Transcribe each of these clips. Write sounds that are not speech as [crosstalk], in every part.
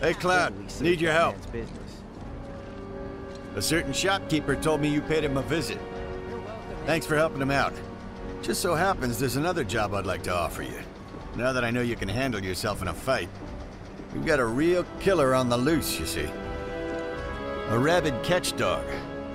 Hey, Cloud, need your help. A certain shopkeeper told me you paid him a visit. Thanks for helping him out. Just so happens there's another job I'd like to offer you. Now that I know you can handle yourself in a fight. We've got a real killer on the loose, you see. A rabid catch dog.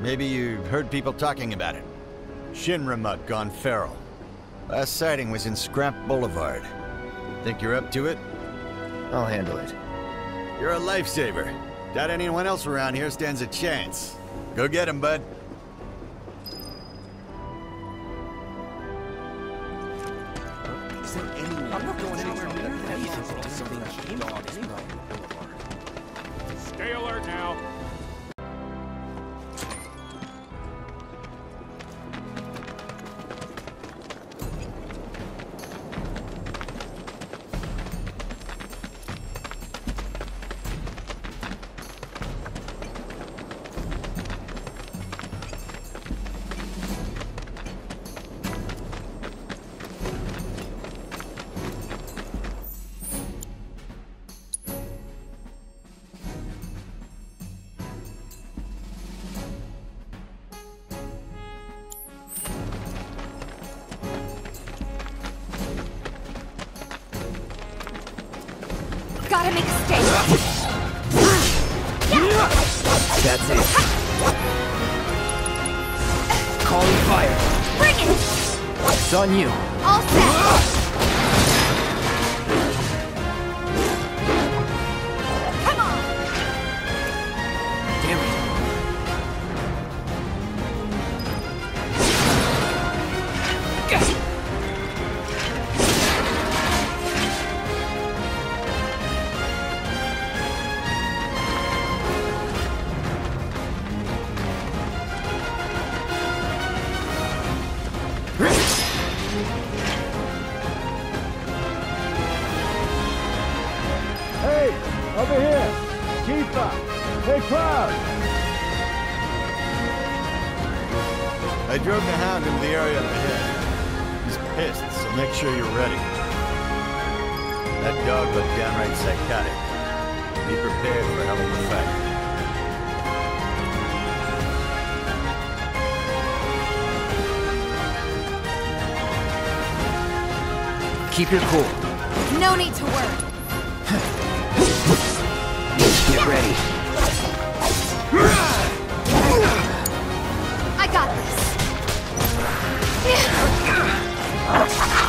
Maybe you've heard people talking about it. Shinra mutt gone feral. Last sighting was in Scrap Boulevard. Think you're up to it? I'll handle it. You're a lifesaver. Doubt anyone else around here stands a chance. Go get him, bud. Gotta make a statement. That's it. Calling fire. Bring it! It's on you. All set. That dog looked downright psychotic. Be prepared for a hell of a fight. Keep your cool. No need to worry. Get ready. I got this.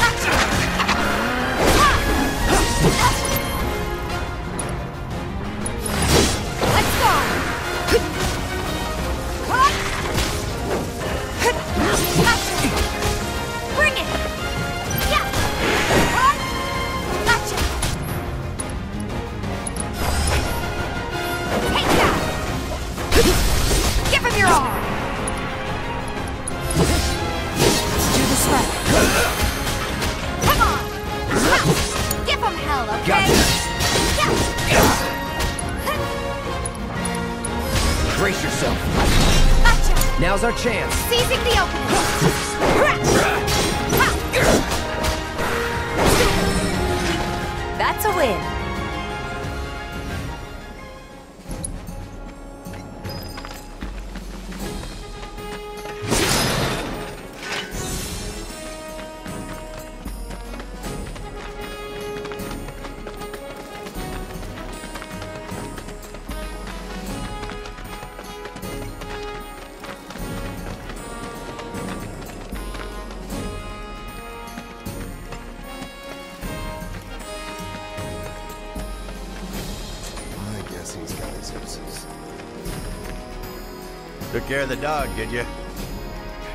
Took care of the dog, did you?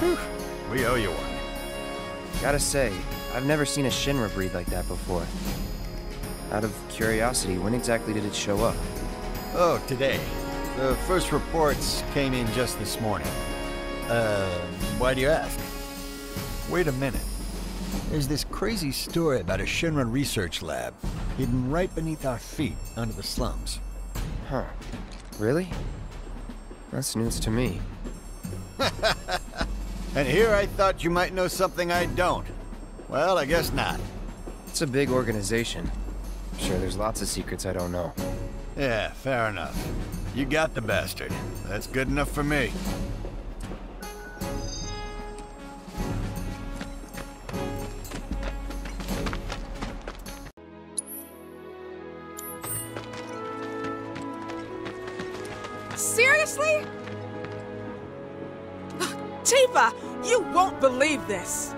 Whew. We owe you one. Gotta say, I've never seen a Shinra breed like that before. Out of curiosity, when exactly did it show up? Oh, today. The first reports came in just this morning. Uh, why do you ask? Wait a minute. There's this crazy story about a Shinra research lab hidden right beneath our feet under the slums. Huh. Really? That's news to me. [laughs] And here I thought you might know something I don't. Well, I guess not. It's a big organization. I'm sure there's lots of secrets I don't know. Yeah, fair enough. You got the bastard. That's good enough for me. You won't believe this.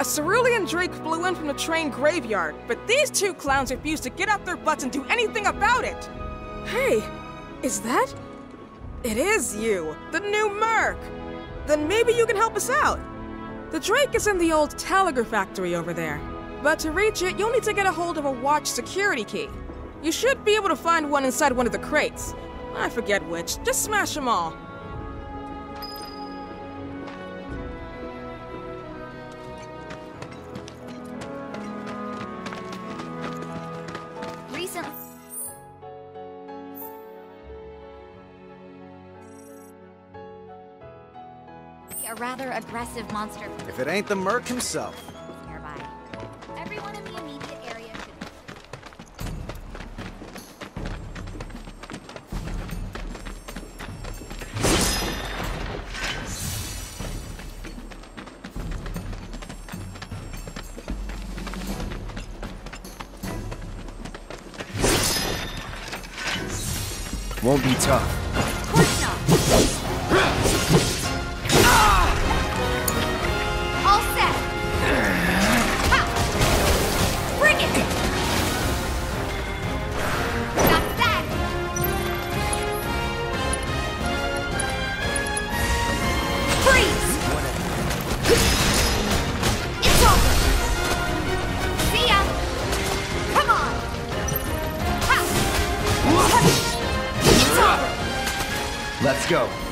A cerulean drake flew in from the train graveyard, but these two clowns refused to get out their butts and do anything about it. Hey, is that? It is you, the new Merc. Then maybe you can help us out. The Drake is in the old Telegraph factory over there. But to reach it, you'll need to get a hold of a watch security key. You should be able to find one inside one of the crates. I forget which. Just smash them all. Aggressive monster If it ain't the Merc himself. nearby. Everyone in the immediate area should. Won't be tough. Let's go.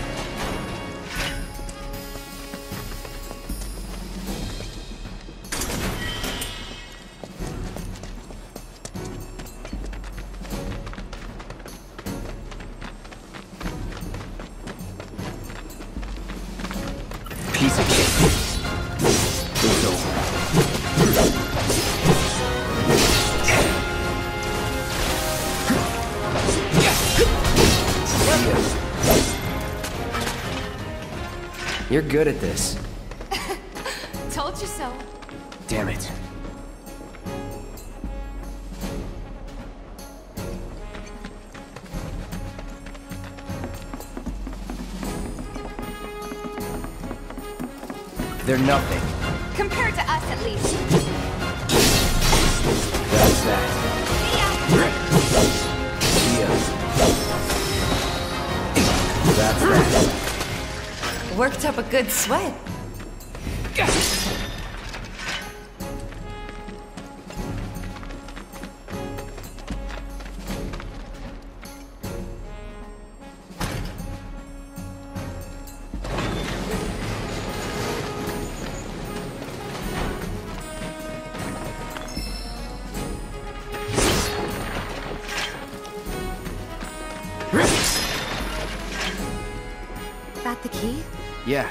You're good at this. [laughs] Told you so. Damn it. They're nothing. Compared to us, at least. That's that. Worked up a good sweat. Yeah.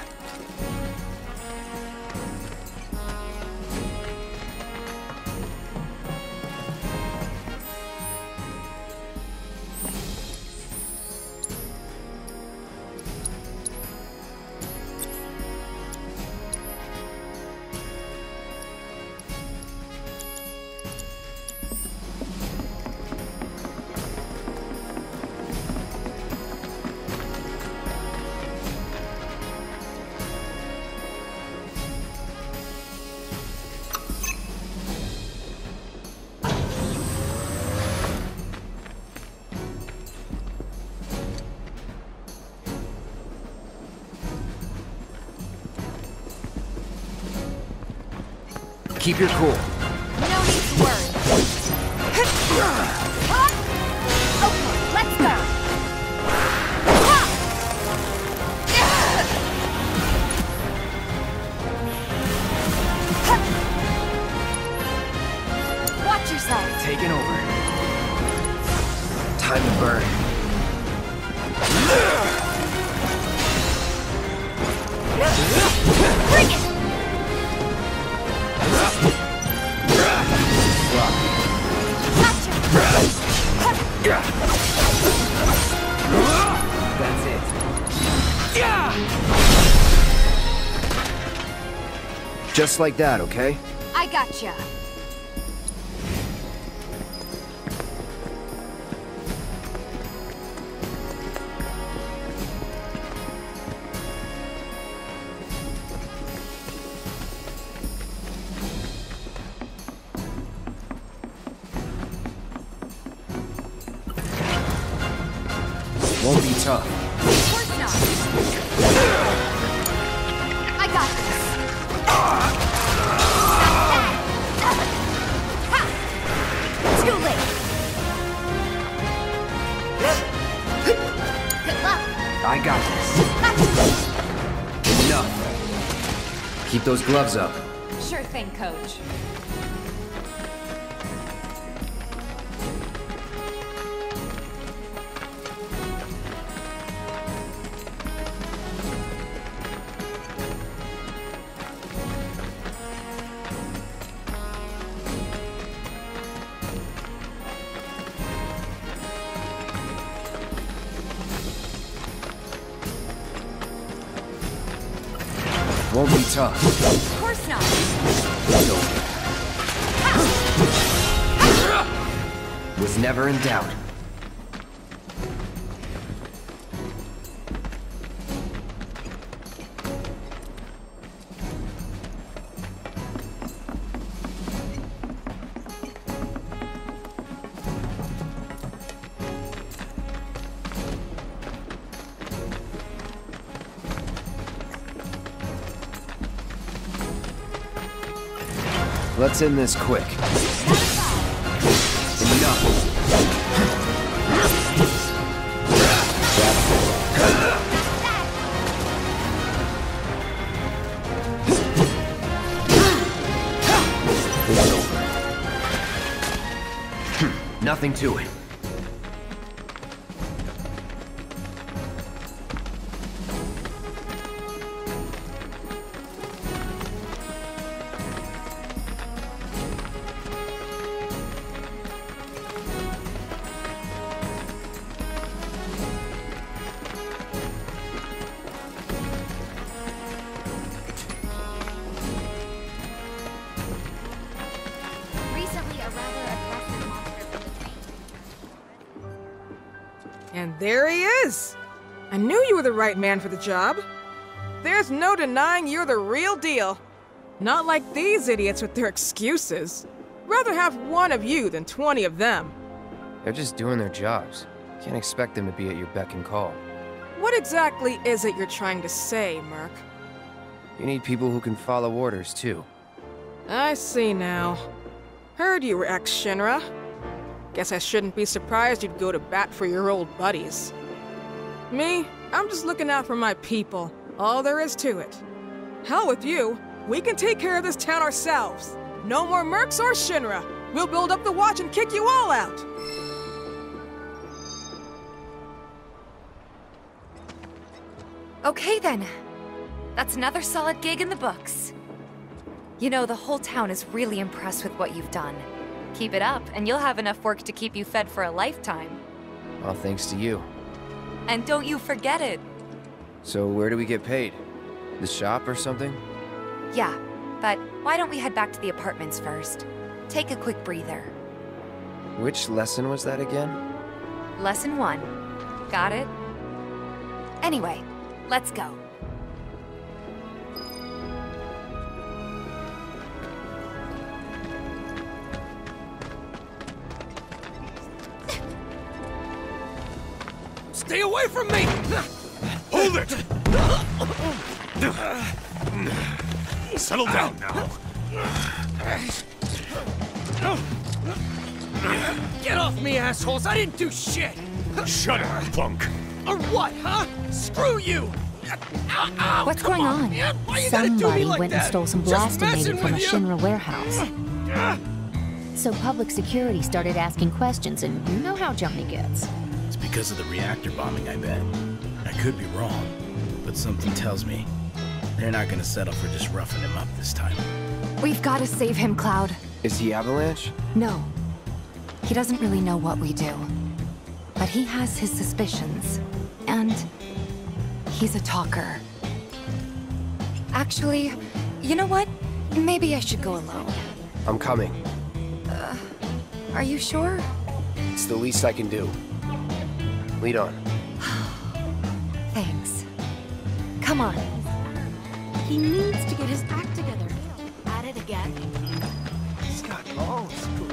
keep your cool. No need to worry. okay, let's go. Watch yourself. Taking over. Time to burn. Just like that, okay? I gotcha. Won't be tough. Keep those gloves up. Sure thing, coach. In doubt. Let's end this quick. Nothing to it. And there he is! I knew you were the right man for the job. There's no denying you're the real deal. Not like these idiots with their excuses. Rather have one of you than 20 of them. They're just doing their jobs. Can't expect them to be at your beck and call. What exactly is it you're trying to say, Merc? You need people who can follow orders, too. I see now. Heard you were ex Shinra. Guess I shouldn't be surprised you'd go to bat for your old buddies. Me, I'm just looking out for my people. All there is to it. Hell with you. We can take care of this town ourselves. No more mercs or Shinra. We'll build up the watch and kick you all out. Okay then. That's another solid gig in the books. You know, the whole town is really impressed with what you've done. Keep it up, and you'll have enough work to keep you fed for a lifetime. All thanks to you. And don't you forget it. So where do we get paid? The shop or something? Yeah, but why don't we head back to the apartments first? Take a quick breather. Which lesson was that again? Lesson one. Got it? Anyway, let's go. Away from me! Hold it! Settle down now. Get off me, assholes! I didn't do shit! Shut up, punk. Or what, huh? Screw you! What's going on? Somebody went and stole some blasting agent from a Shinra warehouse. [sighs] So public security started asking questions, and you know how Johnny gets. It's because of the reactor bombing, I bet. I could be wrong, but something tells me they're not gonna settle for just roughing him up this time. We've got to save him, Cloud. Is he Avalanche? No. He doesn't really know what we do. But he has his suspicions. And he's a talker. Actually, you know what? Maybe I should go alone. I'm coming. Uh, are you sure? It's the least I can do. Lead on. [sighs] Thanks. Come on. He needs to get his act together. At it again. He's got all school.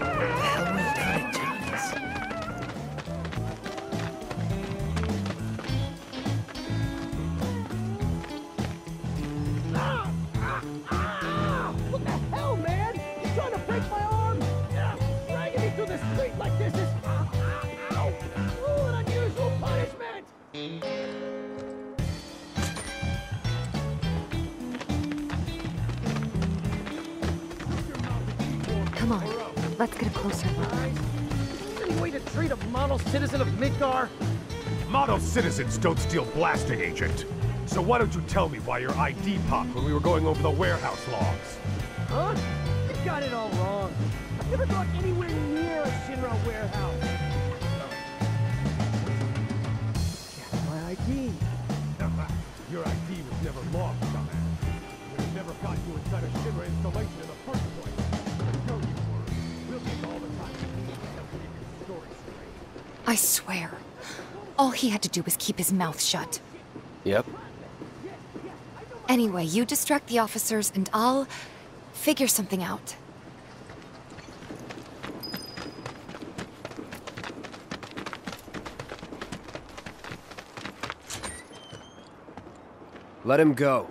The hell were you doing, Johnny's? Come on. Let's get a closer look. Is there any way to treat a model citizen of Midgar? Model citizens don't steal blasting agent. So why don't you tell me why your ID popped when we were going over the warehouse logs? Huh? You got it all wrong. I've never gone anywhere near a Shinra warehouse. Check my ID. [laughs] your ID was never logged, dumbass. We never got you inside a Shinra installation in the first place. I swear. All he had to do was keep his mouth shut. Yep. Anyway, you distract the officers and I'll figure something out. Let him go.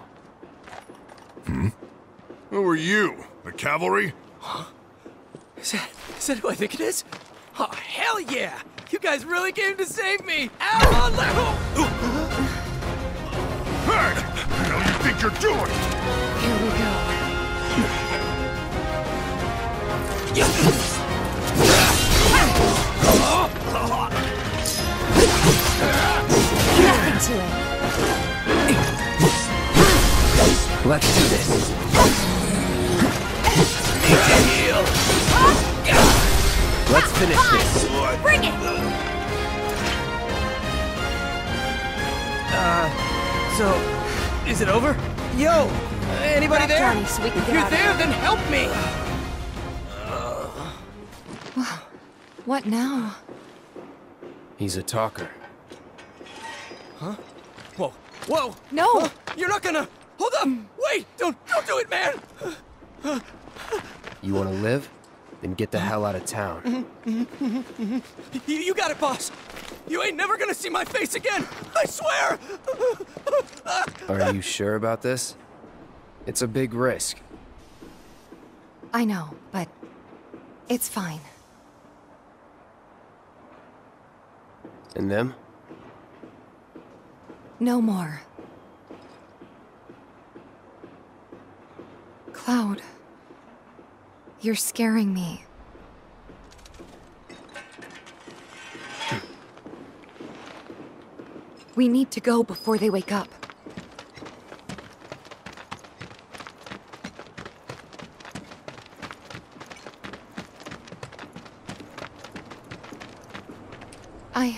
Hmm? Who are you? The cavalry? Is that, is that who I think it is? Oh, hell yeah! You guys really came to save me! Ow! Hey! What the hell you think you're doing? Here we go. We can if get you're out of there, here. then help me! What now? He's a talker. Huh? Whoa, whoa! No! Huh? You're not gonna... Hold up! Wait! Don't, don't do it, man! You want to live? Then get the hell out of town. You, you got it, boss! You ain't never gonna see my face again! I swear! Are you sure about this? It's a big risk. I know, but it's fine. And them? No more. Cloud, you're scaring me. Hmm. We need to go before they wake up. I.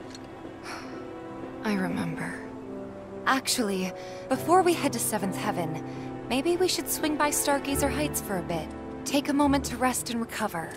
I remember. Actually, before we head to Seventh Heaven, maybe we should swing by Stargazer Heights for a bit. Take a moment to rest and recover.